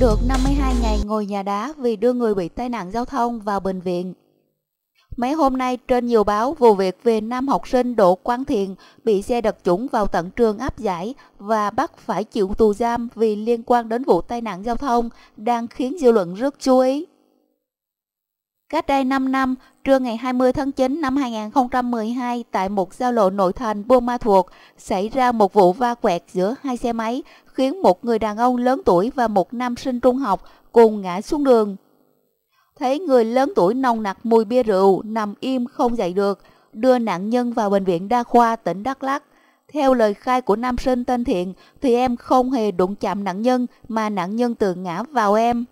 được 52 ngày ngồi nhà đá vì đưa người bị tai nạn giao thông vào bệnh viện. Mấy hôm nay, trên nhiều báo, vụ việc về nam học sinh Đỗ Quang Thiện bị xe đập chủng vào tận trường áp giải và bắt phải chịu tù giam vì liên quan đến vụ tai nạn giao thông đang khiến dư luận rất chú ý. Cách đây 5 năm, trưa ngày 20 tháng 9 năm 2012 tại một giao lộ nội thành Buôn Ma Thuột xảy ra một vụ va quẹt giữa hai xe máy khiến một người đàn ông lớn tuổi và một nam sinh trung học cùng ngã xuống đường. Thấy người lớn tuổi nồng nặc mùi bia rượu nằm im không dậy được, đưa nạn nhân vào bệnh viện đa khoa tỉnh Đắk Lắk. Theo lời khai của nam sinh tên Thiện thì em không hề đụng chạm nạn nhân mà nạn nhân tự ngã vào em.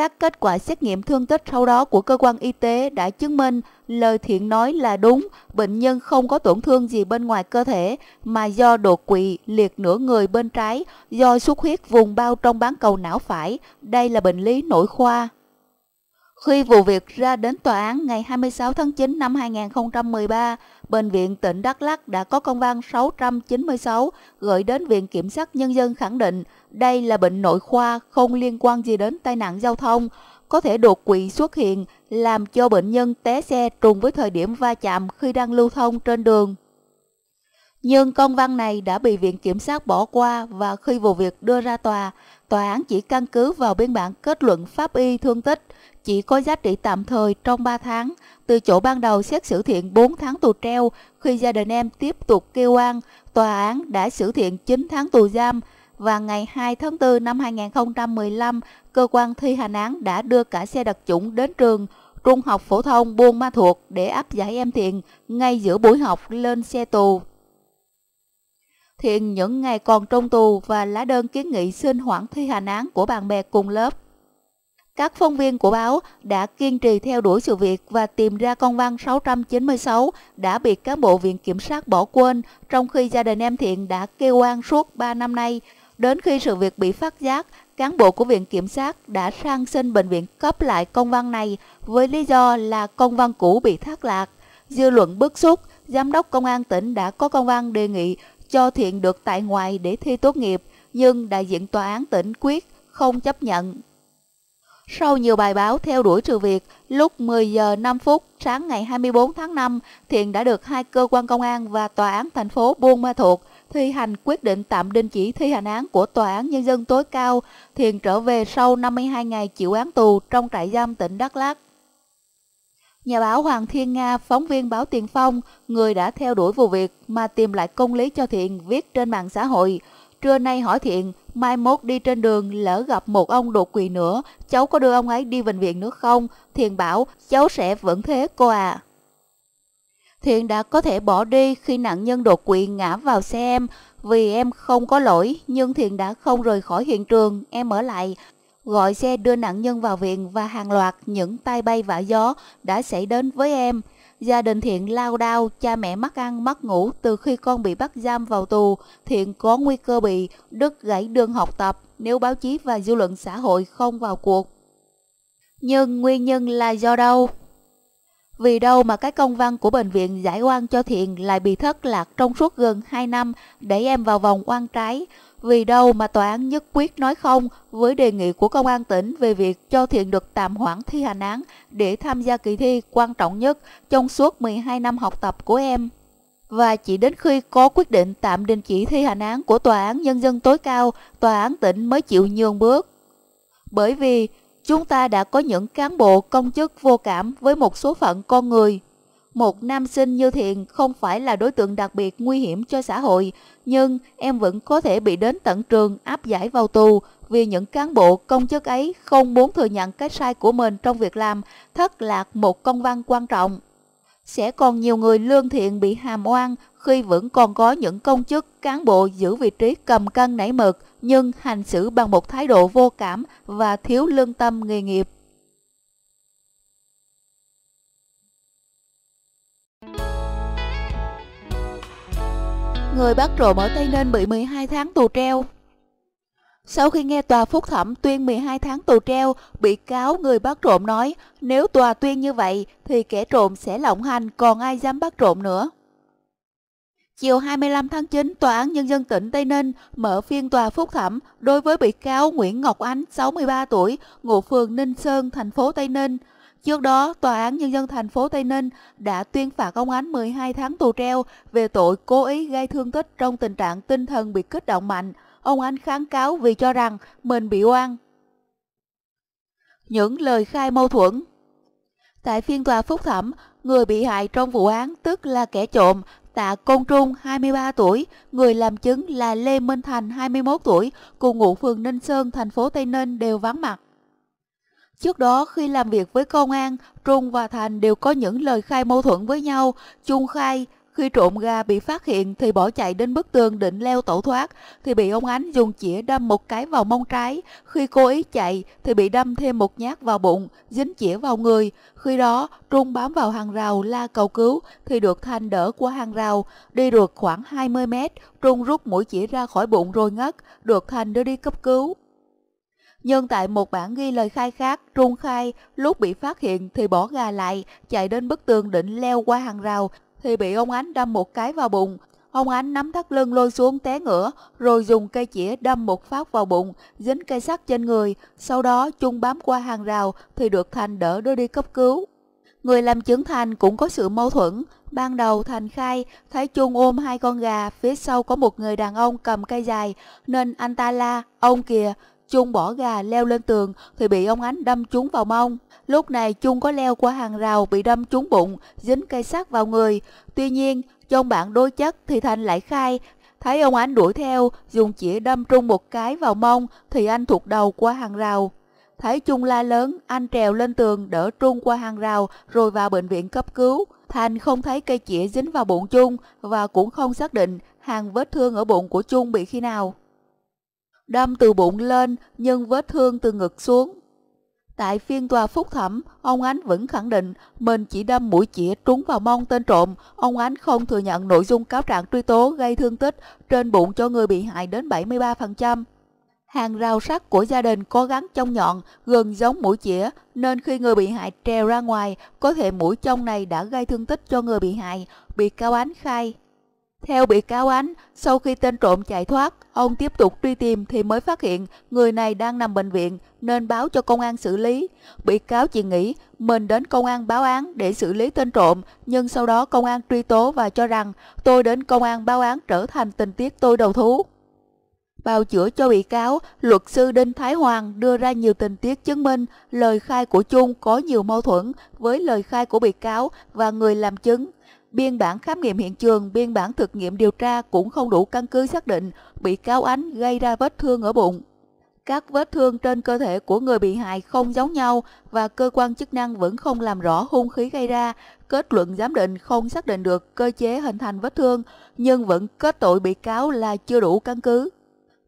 Các kết quả xét nghiệm thương tích sau đó của cơ quan y tế đã chứng minh lời thiện nói là đúng, bệnh nhân không có tổn thương gì bên ngoài cơ thể mà do đột quỵ liệt nửa người bên trái, do xuất huyết vùng bao trong bán cầu não phải. Đây là bệnh lý nội khoa. Khi vụ việc ra đến tòa án ngày 26 tháng 9 năm 2013, Bệnh viện tỉnh Đắk Lắk đã có công văn 696 gửi đến Viện Kiểm sát Nhân dân khẳng định đây là bệnh nội khoa không liên quan gì đến tai nạn giao thông, có thể đột quỵ xuất hiện làm cho bệnh nhân té xe trùng với thời điểm va chạm khi đang lưu thông trên đường. Nhưng công văn này đã bị Viện Kiểm sát bỏ qua và khi vụ việc đưa ra tòa, tòa án chỉ căn cứ vào biên bản kết luận pháp y thương tích, chỉ có giá trị tạm thời trong 3 tháng, từ chỗ ban đầu xét xử thiện 4 tháng tù treo, khi gia đình em tiếp tục kêu oan, tòa án đã xử thiện 9 tháng tù giam. Và ngày 2 tháng 4 năm 2015, cơ quan thi hành án đã đưa cả xe đặc chủng đến trường Trung học phổ thông Buôn Ma Thuột để áp giải em Thiện ngay giữa buổi học lên xe tù. Thiện những ngày còn trong tù và lá đơn kiến nghị xin hoãn thi hành án của bạn bè cùng lớp các phóng viên của báo đã kiên trì theo đuổi sự việc và tìm ra công văn 696 đã bị cán bộ viện kiểm sát bỏ quên, trong khi gia đình em Thiện đã kêu oan suốt 3 năm nay. Đến khi sự việc bị phát giác, cán bộ của viện kiểm sát đã sang xin bệnh viện cấp lại công văn này với lý do là công văn cũ bị thất lạc. Dư luận bức xúc, giám đốc công an tỉnh đã có công văn đề nghị cho Thiện được tại ngoại để thi tốt nghiệp, nhưng đại diện tòa án tỉnh quyết không chấp nhận sau nhiều bài báo theo đuổi sự việc, lúc 10 giờ 5 phút sáng ngày 24 tháng 5, Thiện đã được hai cơ quan công an và tòa án thành phố Buôn Ma Thuột thi hành quyết định tạm đình chỉ thi hành án của tòa án nhân dân tối cao. Thiện trở về sau 52 ngày chịu án tù trong trại giam tỉnh Đắk Lắk. Nhà báo Hoàng Thiên Nga, phóng viên báo Tiền Phong, người đã theo đuổi vụ việc mà tìm lại công lý cho Thiện viết trên mạng xã hội. Trưa nay hỏi Thiện, mai mốt đi trên đường lỡ gặp một ông đột quỵ nữa, cháu có đưa ông ấy đi bệnh viện nữa không? Thiện bảo, cháu sẽ vẫn thế cô à. Thiện đã có thể bỏ đi khi nạn nhân đột quỵ ngã vào xe em, vì em không có lỗi, nhưng Thiện đã không rời khỏi hiện trường, em ở lại, gọi xe đưa nạn nhân vào viện và hàng loạt những tai bay vả gió đã xảy đến với em. Gia đình Thiện lao đao, cha mẹ mất ăn mất ngủ từ khi con bị bắt giam vào tù. Thiện có nguy cơ bị đứt gãy đường học tập nếu báo chí và dư luận xã hội không vào cuộc. Nhưng nguyên nhân là do đâu? Vì đâu mà cái công văn của bệnh viện giải oan cho Thiện lại bị thất lạc trong suốt gần 2 năm để em vào vòng oan trái? Vì đâu mà tòa án nhất quyết nói không với đề nghị của công an tỉnh về việc cho Thiện được tạm hoãn thi hành án để tham gia kỳ thi quan trọng nhất trong suốt 12 năm học tập của em. Và chỉ đến khi có quyết định tạm đình chỉ thi hành án của Tòa án Nhân dân tối cao, Tòa án tỉnh mới chịu nhường bước. Bởi vì chúng ta đã có những cán bộ công chức vô cảm với một số phận con người một nam sinh như Thiện không phải là đối tượng đặc biệt nguy hiểm cho xã hội, nhưng em vẫn có thể bị đến tận trường áp giải vào tù vì những cán bộ công chức ấy không muốn thừa nhận cái sai của mình trong việc làm thất lạc một công văn quan trọng. Sẽ còn nhiều người lương thiện bị hàm oan khi vẫn còn có những công chức cán bộ giữ vị trí cầm cân nảy mực nhưng hành xử bằng một thái độ vô cảm và thiếu lương tâm nghề nghiệp. Người bắt trộm ở Tây Ninh bị 12 tháng tù treo. Sau khi nghe tòa phúc thẩm tuyên 12 tháng tù treo, bị cáo người bắt trộm nói nếu tòa tuyên như vậy thì kẻ trộm sẽ lộng hành còn ai dám bắt trộm nữa. Chiều 25 tháng 9, Tòa án Nhân dân tỉnh Tây Ninh mở phiên tòa phúc thẩm đối với bị cáo Nguyễn Ngọc Ánh, 63 tuổi, ngụ phường Ninh Sơn, thành phố Tây Ninh. Trước đó, Tòa án Nhân dân thành phố Tây Ninh đã tuyên phạt ông Ánh 12 tháng tù treo về tội cố ý gây thương tích trong tình trạng tinh thần bị kích động mạnh. Ông Ánh kháng cáo vì cho rằng mình bị oan. Những lời khai mâu thuẫn Tại phiên tòa phúc thẩm, người bị hại trong vụ án tức là kẻ trộm Tạ Công Trung 23 tuổi, người làm chứng là Lê Minh Thành 21 tuổi, cùng ngụ phường Ninh Sơn, thành phố Tây Ninh đều vắng mặt. Trước đó khi làm việc với công an, Trung và Thành đều có những lời khai mâu thuẫn với nhau. Trung khai khi trộm gà bị phát hiện thì bỏ chạy đến bức tường định leo tẩu thoát thì bị ông Ánh dùng chĩa đâm một cái vào mông trái. Khi cố ý chạy thì bị đâm thêm một nhát vào bụng, dính chĩa vào người. Khi đó Trung bám vào hàng rào la cầu cứu thì được Thành đỡ qua hàng rào. Đi được khoảng 20 mét, Trung rút mũi chĩa ra khỏi bụng rồi ngất, được Thành đưa đi cấp cứu. Nhưng tại một bản ghi lời khai khác, Trung khai lúc bị phát hiện thì bỏ gà lại, chạy đến bức tường định leo qua hàng rào thì bị ông Ánh đâm một cái vào bụng. Ông Ánh nắm thắt lưng lôi xuống té ngửa, rồi dùng cây chĩa đâm một phát vào bụng, dính cây sắt trên người. Sau đó Trung bám qua hàng rào thì được Thành đỡ đưa đi cấp cứu. Người làm chứng Thành cũng có sự mâu thuẫn. Ban đầu Thành khai thấy Trung ôm hai con gà, phía sau có một người đàn ông cầm cây dài, nên anh ta la, ông kìa, Trung bỏ gà leo lên tường thì bị ông Ánh đâm trúng vào mông. Lúc này Trung có leo qua hàng rào bị đâm trúng bụng, dính cây sắt vào người. Tuy nhiên, trong bản đối chất thì Thành lại khai thấy ông Ánh đuổi theo, dùng chĩa đâm Trung một cái vào mông thì anh thuộc đầu qua hàng rào. Thấy Trung la lớn, anh trèo lên tường đỡ Trung qua hàng rào rồi vào bệnh viện cấp cứu. Thành không thấy cây chĩa dính vào bụng Trung và cũng không xác định hàng vết thương ở bụng của Trung bị khi nào đâm từ bụng lên nhưng vết thương từ ngực xuống. Tại phiên tòa phúc thẩm, ông Ánh vẫn khẳng định mình chỉ đâm mũi chĩa trúng vào mông tên trộm. Ông Ánh không thừa nhận nội dung cáo trạng truy tố gây thương tích trên bụng cho người bị hại đến 73%. Hàng rào sắt của gia đình có gắn trong nhọn gần giống mũi chĩa nên khi người bị hại trèo ra ngoài, có thể mũi trong này đã gây thương tích cho người bị hại, bị cáo Ánh khai. Theo bị cáo Ánh, sau khi tên trộm chạy thoát, ông tiếp tục truy tìm thì mới phát hiện người này đang nằm bệnh viện nên báo cho công an xử lý. Bị cáo chỉ nghĩ mình đến công an báo án để xử lý tên trộm, nhưng sau đó công an truy tố và cho rằng tôi đến công an báo án trở thành tình tiết tôi đầu thú. Bào chữa cho bị cáo, luật sư Đinh Thái Hoàng đưa ra nhiều tình tiết chứng minh lời khai của Chung có nhiều mâu thuẫn với lời khai của bị cáo và người làm chứng biên bản khám nghiệm hiện trường, biên bản thực nghiệm điều tra cũng không đủ căn cứ xác định bị cáo Ánh gây ra vết thương ở bụng. Các vết thương trên cơ thể của người bị hại không giống nhau và cơ quan chức năng vẫn không làm rõ hung khí gây ra. Kết luận giám định không xác định được cơ chế hình thành vết thương, nhưng vẫn kết tội bị cáo là chưa đủ căn cứ.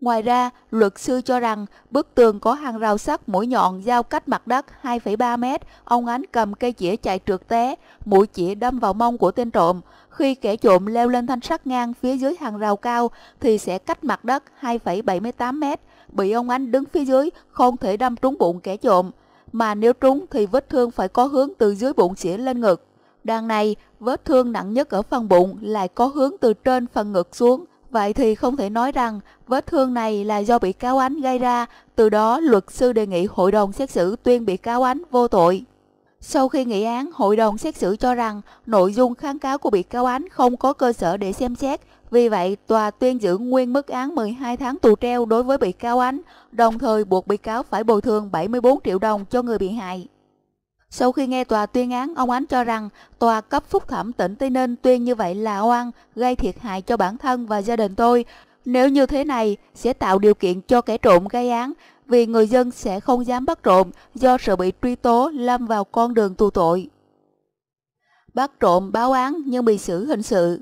Ngoài ra, luật sư cho rằng bức tường có hàng rào sắt mũi nhọn giao cách mặt đất 2,3 mét, ông Ánh cầm cây chĩa chạy trượt té, mũi chĩa đâm vào mông của tên trộm. Khi kẻ trộm leo lên thanh sắt ngang phía dưới hàng rào cao thì sẽ cách mặt đất 2,78 mét, bị ông Ánh đứng phía dưới không thể đâm trúng bụng kẻ trộm, mà nếu trúng thì vết thương phải có hướng từ dưới bụng xỉa lên ngực. Đằng này, vết thương nặng nhất ở phần bụng lại có hướng từ trên phần ngực xuống Vậy thì không thể nói rằng vết thương này là do bị cáo Ánh gây ra, từ đó luật sư đề nghị hội đồng xét xử tuyên bị cáo Ánh vô tội. Sau khi nghị án, hội đồng xét xử cho rằng nội dung kháng cáo của bị cáo Ánh không có cơ sở để xem xét, vì vậy tòa tuyên giữ nguyên mức án 12 tháng tù treo đối với bị cáo Ánh, đồng thời buộc bị cáo phải bồi thường 74 triệu đồng cho người bị hại. Sau khi nghe tòa tuyên án, ông Ánh cho rằng tòa cấp phúc thẩm tỉnh Tây Ninh tuyên như vậy là oan, gây thiệt hại cho bản thân và gia đình tôi. Nếu như thế này, sẽ tạo điều kiện cho kẻ trộm gây án, vì người dân sẽ không dám bắt trộm do sợ bị truy tố lâm vào con đường tù tội. Bắt trộm báo án nhưng bị xử hình sự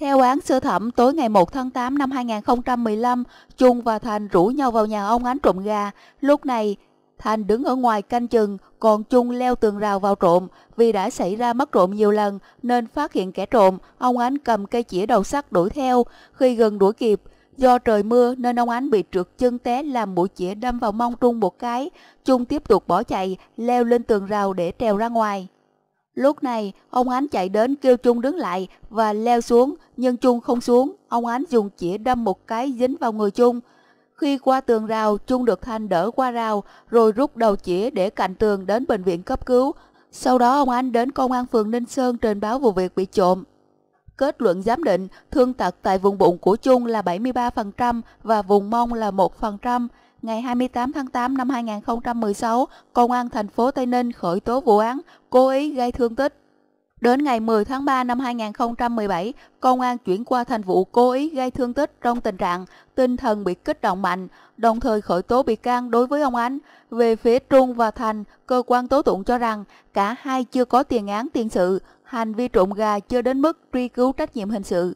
theo án sơ thẩm, tối ngày 1 tháng 8 năm 2015, Trung và Thành rủ nhau vào nhà ông Ánh trộm gà. Lúc này, Thành đứng ở ngoài canh chừng, còn Trung leo tường rào vào trộm. Vì đã xảy ra mất trộm nhiều lần nên phát hiện kẻ trộm, ông Ánh cầm cây chĩa đầu sắt đuổi theo. Khi gần đuổi kịp, do trời mưa nên ông Ánh bị trượt chân té làm mũi chĩa đâm vào mông Trung một cái. Trung tiếp tục bỏ chạy, leo lên tường rào để trèo ra ngoài. Lúc này, ông Ánh chạy đến kêu Trung đứng lại và leo xuống, nhưng Trung không xuống. Ông Ánh dùng chĩa đâm một cái dính vào người Trung. Khi qua tường rào, Trung được Thanh đỡ qua rào, rồi rút đầu chĩa để cạnh tường đến bệnh viện cấp cứu. Sau đó ông anh đến công an phường Ninh Sơn trình báo vụ việc bị trộm. Kết luận giám định, thương tật tại vùng bụng của Trung là 73% và vùng mông là 1%. Ngày 28 tháng 8 năm 2016, Công an thành phố Tây Ninh khởi tố vụ án cố ý gây thương tích. Đến ngày 10 tháng 3 năm 2017, công an chuyển qua thành vụ cố ý gây thương tích trong tình trạng tinh thần bị kích động mạnh, đồng thời khởi tố bị can đối với ông Ánh. Về phía Trung và Thành, cơ quan tố tụng cho rằng cả hai chưa có tiền án tiền sự, hành vi trộm gà chưa đến mức truy cứu trách nhiệm hình sự.